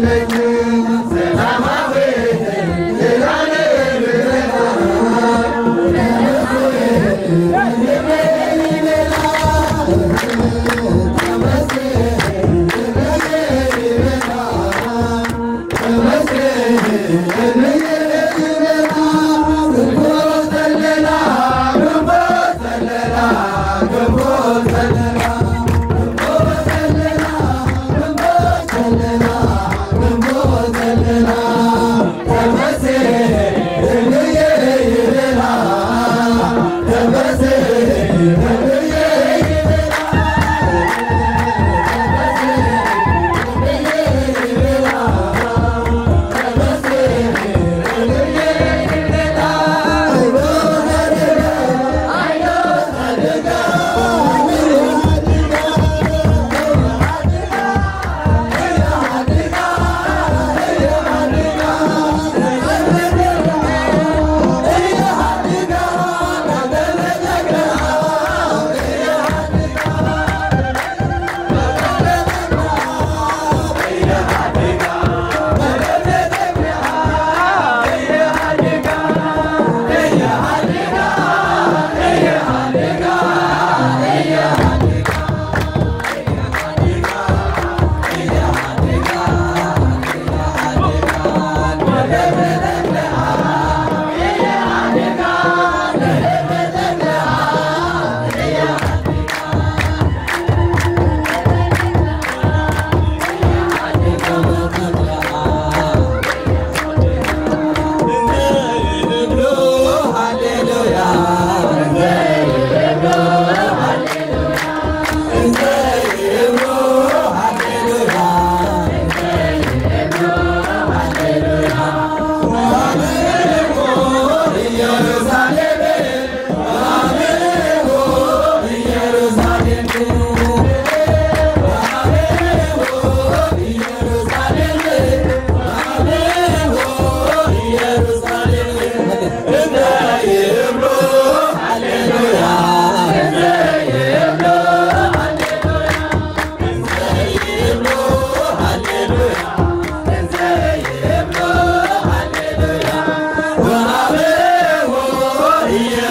Amen. Yeah.